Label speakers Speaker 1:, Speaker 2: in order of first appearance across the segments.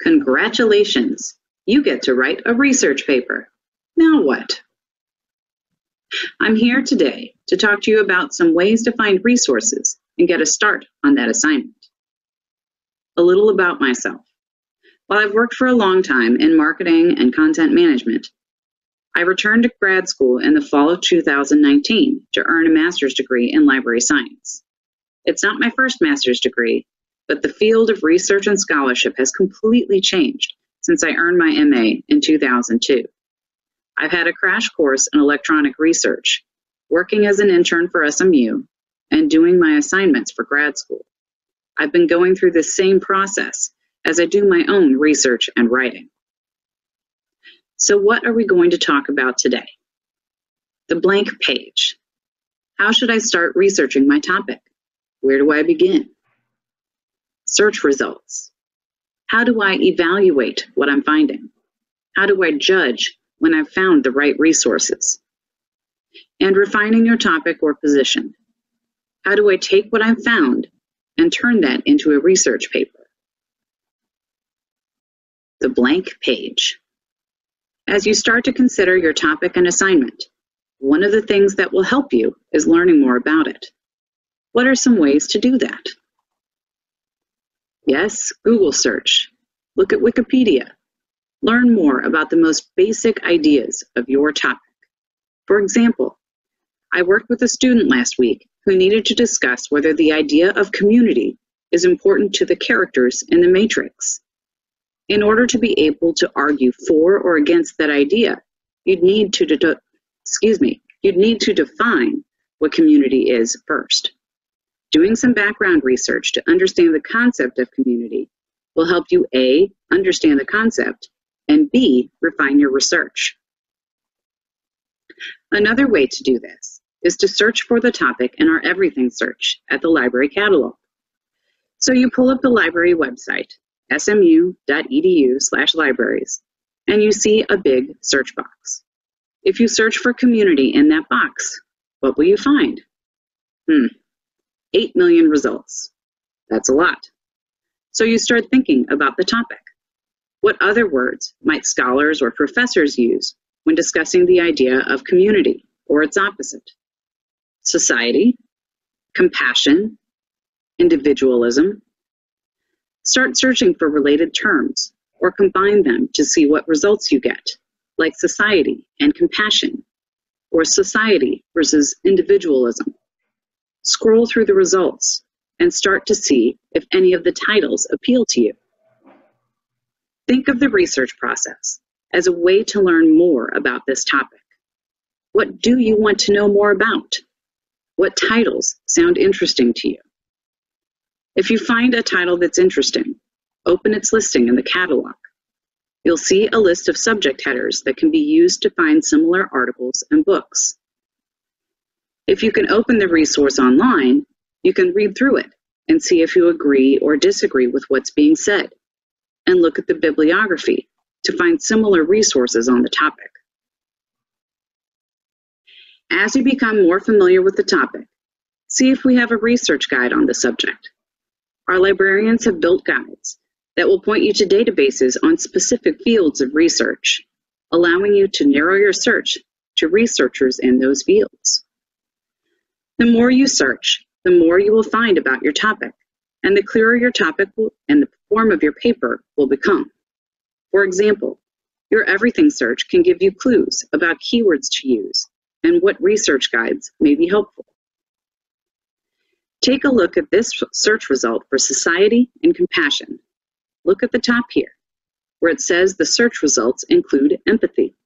Speaker 1: Congratulations! You get to write a research paper. Now what? I'm here today to talk to you about some ways to find resources and get a start on that assignment. A little about myself. While I've worked for a long time in marketing and content management, I returned to grad school in the fall of 2019 to earn a master's degree in library science. It's not my first master's degree, but the field of research and scholarship has completely changed since I earned my MA in 2002. I've had a crash course in electronic research, working as an intern for SMU, and doing my assignments for grad school. I've been going through the same process as I do my own research and writing. So what are we going to talk about today? The blank page. How should I start researching my topic? Where do I begin? Search results. How do I evaluate what I'm finding? How do I judge when I've found the right resources? And refining your topic or position. How do I take what I've found and turn that into a research paper? The blank page. As you start to consider your topic and assignment, one of the things that will help you is learning more about it. What are some ways to do that? Yes, Google search. Look at Wikipedia. Learn more about the most basic ideas of your topic. For example, I worked with a student last week who needed to discuss whether the idea of community is important to the characters in the Matrix. In order to be able to argue for or against that idea, you'd need to, excuse me, you'd need to define what community is first. Doing some background research to understand the concept of community will help you A, understand the concept, and B, refine your research. Another way to do this is to search for the topic in our Everything search at the library catalog. So you pull up the library website, smu.edu slash libraries, and you see a big search box. If you search for community in that box, what will you find? Hmm, 8 million results. That's a lot. So you start thinking about the topic. What other words might scholars or professors use when discussing the idea of community or its opposite? Society, compassion, individualism. Start searching for related terms or combine them to see what results you get, like society and compassion, or society versus individualism. Scroll through the results and start to see if any of the titles appeal to you. Think of the research process as a way to learn more about this topic. What do you want to know more about? What titles sound interesting to you? If you find a title that's interesting, open its listing in the catalog. You'll see a list of subject headers that can be used to find similar articles and books. If you can open the resource online, you can read through it and see if you agree or disagree with what's being said, and look at the bibliography to find similar resources on the topic. As you become more familiar with the topic, see if we have a research guide on the subject. Our librarians have built guides that will point you to databases on specific fields of research, allowing you to narrow your search to researchers in those fields. The more you search, the more you will find about your topic, and the clearer your topic will, and the form of your paper will become. For example, your everything search can give you clues about keywords to use and what research guides may be helpful. Take a look at this search result for society and compassion. Look at the top here, where it says the search results include empathy.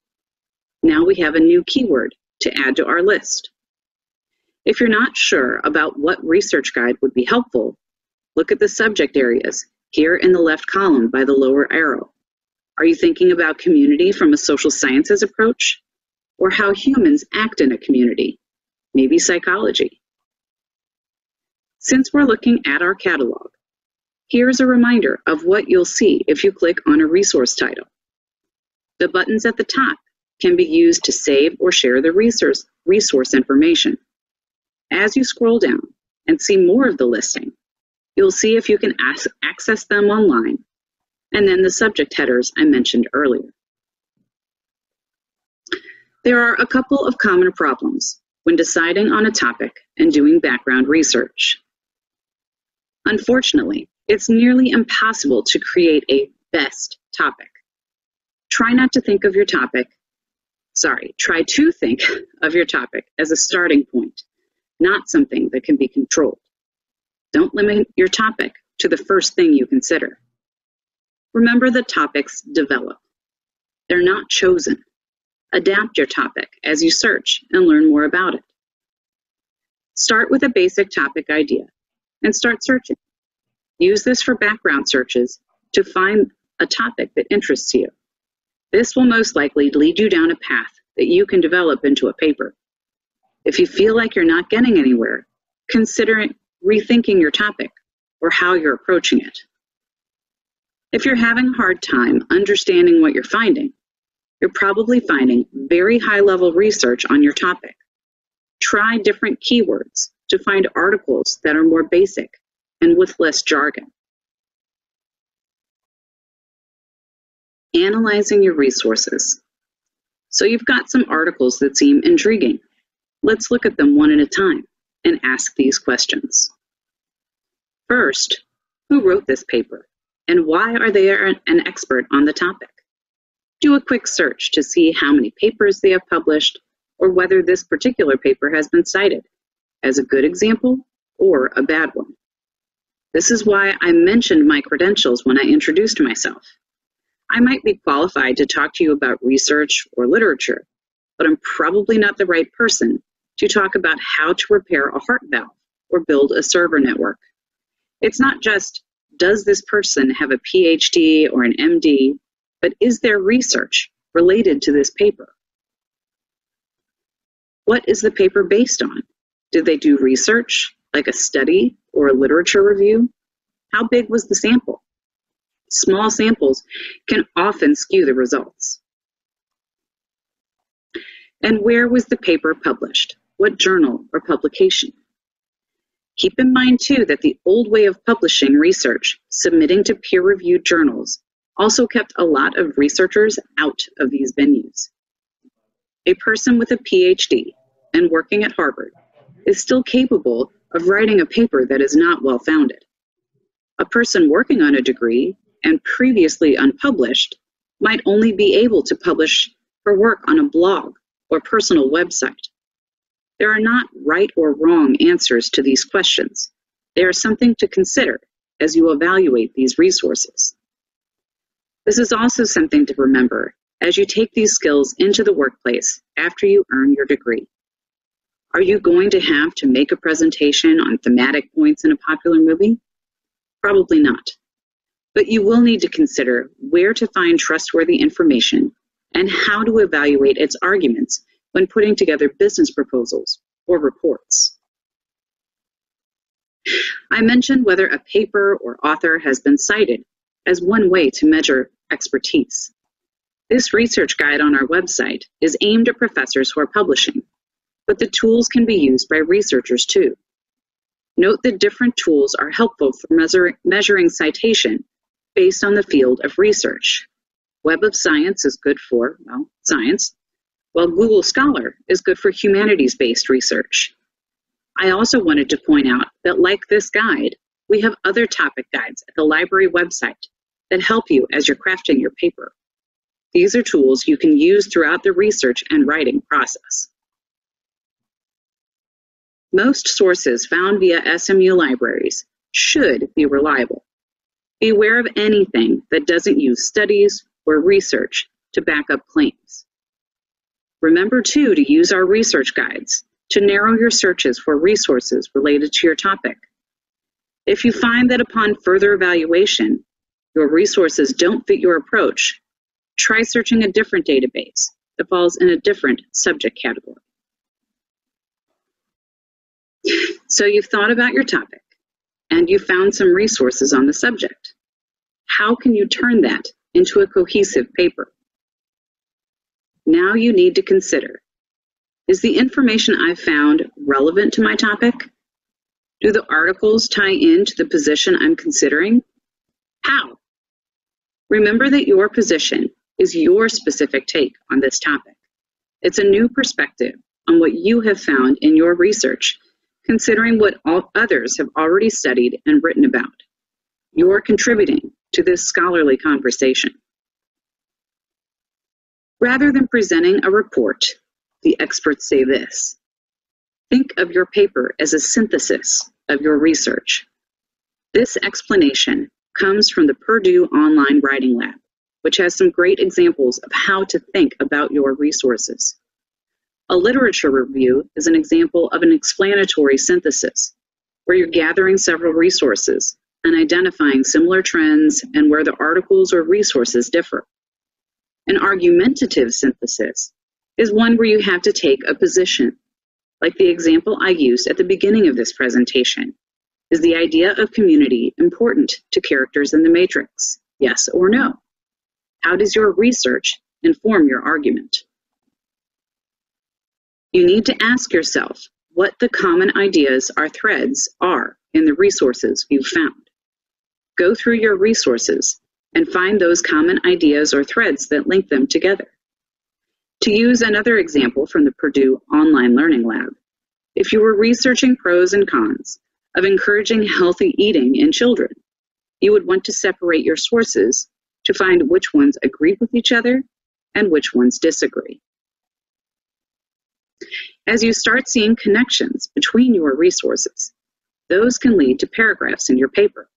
Speaker 1: Now we have a new keyword to add to our list. If you're not sure about what research guide would be helpful, look at the subject areas here in the left column by the lower arrow. Are you thinking about community from a social sciences approach? Or how humans act in a community? Maybe psychology. Since we're looking at our catalog, here's a reminder of what you'll see if you click on a resource title. The buttons at the top can be used to save or share the resource, resource information. As you scroll down and see more of the listing, you'll see if you can access them online and then the subject headers I mentioned earlier. There are a couple of common problems when deciding on a topic and doing background research. Unfortunately, it's nearly impossible to create a best topic. Try not to think of your topic, sorry, try to think of your topic as a starting point, not something that can be controlled. Don't limit your topic to the first thing you consider. Remember that topics develop. They're not chosen. Adapt your topic as you search and learn more about it. Start with a basic topic idea and start searching. Use this for background searches to find a topic that interests you. This will most likely lead you down a path that you can develop into a paper. If you feel like you're not getting anywhere, consider rethinking your topic or how you're approaching it. If you're having a hard time understanding what you're finding, you're probably finding very high level research on your topic. Try different keywords to find articles that are more basic and with less jargon. Analyzing your resources. So you've got some articles that seem intriguing. Let's look at them one at a time and ask these questions. First, who wrote this paper and why are they an expert on the topic? Do a quick search to see how many papers they have published or whether this particular paper has been cited as a good example or a bad one. This is why I mentioned my credentials when I introduced myself. I might be qualified to talk to you about research or literature, but I'm probably not the right person to talk about how to repair a heart valve or build a server network. It's not just, does this person have a PhD or an MD, but is there research related to this paper? What is the paper based on? Did they do research, like a study or a literature review? How big was the sample? Small samples can often skew the results. And where was the paper published? What journal or publication? Keep in mind too that the old way of publishing research, submitting to peer-reviewed journals, also kept a lot of researchers out of these venues. A person with a PhD and working at Harvard is still capable of writing a paper that is not well founded. A person working on a degree and previously unpublished might only be able to publish her work on a blog or personal website. There are not right or wrong answers to these questions. They are something to consider as you evaluate these resources. This is also something to remember as you take these skills into the workplace after you earn your degree. Are you going to have to make a presentation on thematic points in a popular movie? Probably not. But you will need to consider where to find trustworthy information and how to evaluate its arguments when putting together business proposals or reports. I mentioned whether a paper or author has been cited as one way to measure expertise. This research guide on our website is aimed at professors who are publishing but the tools can be used by researchers too. Note that different tools are helpful for measuring citation based on the field of research. Web of Science is good for, well, science, while Google Scholar is good for humanities-based research. I also wanted to point out that like this guide, we have other topic guides at the library website that help you as you're crafting your paper. These are tools you can use throughout the research and writing process. Most sources found via SMU libraries should be reliable. Beware of anything that doesn't use studies or research to back up claims. Remember too to use our research guides to narrow your searches for resources related to your topic. If you find that upon further evaluation, your resources don't fit your approach, try searching a different database that falls in a different subject category. So you've thought about your topic and you found some resources on the subject. How can you turn that into a cohesive paper? Now you need to consider, is the information I've found relevant to my topic? Do the articles tie into the position I'm considering? How? Remember that your position is your specific take on this topic. It's a new perspective on what you have found in your research, considering what all others have already studied and written about. You're contributing to this scholarly conversation. Rather than presenting a report, the experts say this. Think of your paper as a synthesis of your research. This explanation comes from the Purdue Online Writing Lab, which has some great examples of how to think about your resources. A literature review is an example of an explanatory synthesis, where you're gathering several resources and identifying similar trends and where the articles or resources differ. An argumentative synthesis is one where you have to take a position, like the example I used at the beginning of this presentation. Is the idea of community important to characters in the matrix? Yes or no? How does your research inform your argument? You need to ask yourself what the common ideas or threads are in the resources you've found. Go through your resources and find those common ideas or threads that link them together. To use another example from the Purdue Online Learning Lab, if you were researching pros and cons of encouraging healthy eating in children, you would want to separate your sources to find which ones agree with each other and which ones disagree. As you start seeing connections between your resources, those can lead to paragraphs in your paper.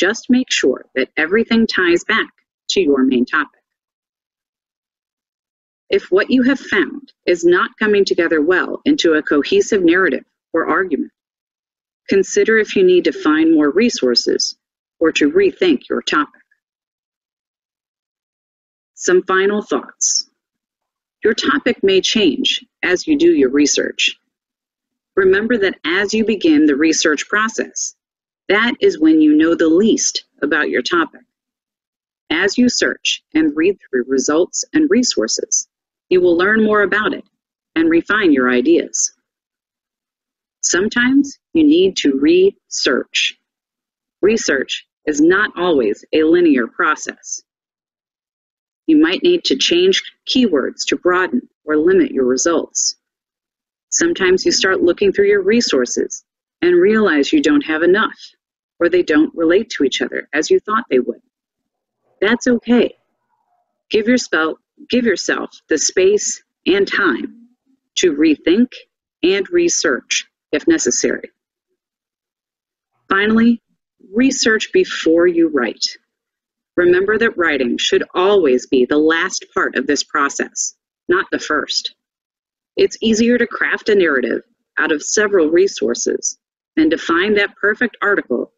Speaker 1: Just make sure that everything ties back to your main topic. If what you have found is not coming together well into a cohesive narrative or argument, consider if you need to find more resources or to rethink your topic. Some final thoughts. Your topic may change as you do your research. Remember that as you begin the research process, that is when you know the least about your topic. As you search and read through results and resources, you will learn more about it and refine your ideas. Sometimes you need to research. Research is not always a linear process. You might need to change keywords to broaden or limit your results. Sometimes you start looking through your resources and realize you don't have enough or they don't relate to each other as you thought they would. That's okay. Give yourself, give yourself the space and time to rethink and research if necessary. Finally, research before you write. Remember that writing should always be the last part of this process, not the first. It's easier to craft a narrative out of several resources than to find that perfect article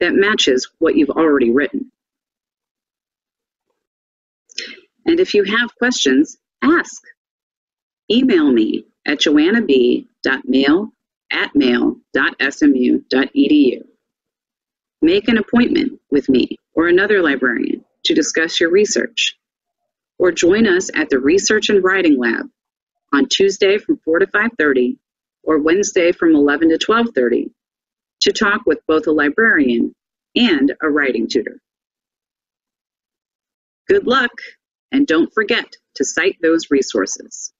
Speaker 1: that matches what you've already written. And if you have questions, ask. Email me at joannab.mail at mail.smu.edu. Make an appointment with me or another librarian to discuss your research. Or join us at the Research and Writing Lab on Tuesday from 4 to 5.30 or Wednesday from 11 to 12.30 to talk with both a librarian and a writing tutor. Good luck, and don't forget to cite those resources.